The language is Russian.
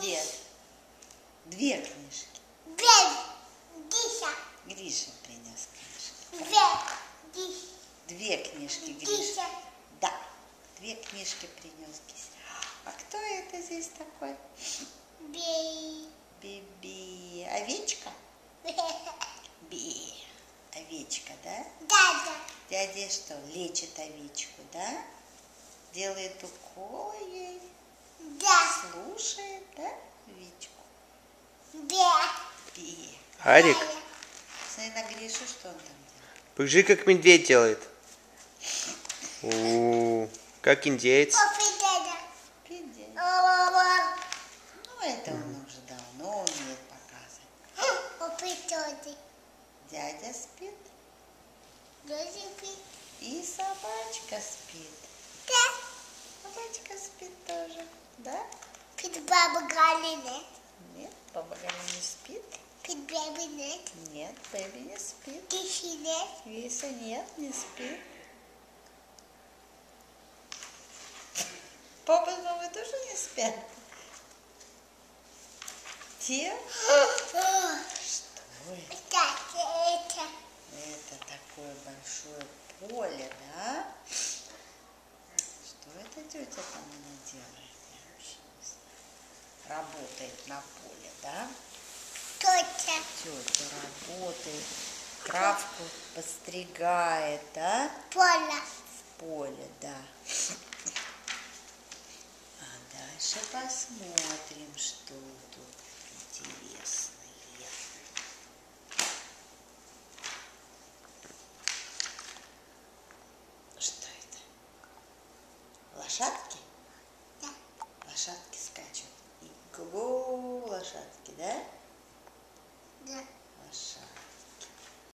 Две книжки. Две. Диша. Гриша принес книжки. Две. Две книжки Гриша. Диша. Да, две книжки принес Гриша. А кто это здесь такой? Бей. Биби. Овечка? Би. Овечка, да? Да, да. Дядя что, лечит овечку, да? Делает уколы ей, Да. слушает, да, овечку? Бе. Би. Арик, Смотри на Гришу, что он там делает. покажи, как медведь делает. У, как индеец. Попитада. Пиндец. О-о-о. Ну, это он уже давно умеет показывать. Попитада. Дядя спит, Дожди пить. и собачка спит. Да. Собачка спит тоже, да? Пит баба Галина. Нет, баба Галя не спит. Пит баба нет. Нет, Бэби не спит. Диши нет. Виса нет, не спит. Папа с мамой тоже не спят? Те? Что это? Это. Это такое большое поле, да? Что эта тетя там она делает? Я вообще не знаю. Работает на поле, да? Тетя. Тетя работает, травку постригает, да? Пола. В поле, да. А дальше посмотрим, что тут интересное. Что это? Лошадки? Да. Лошадки скачут. И го лошадки, да?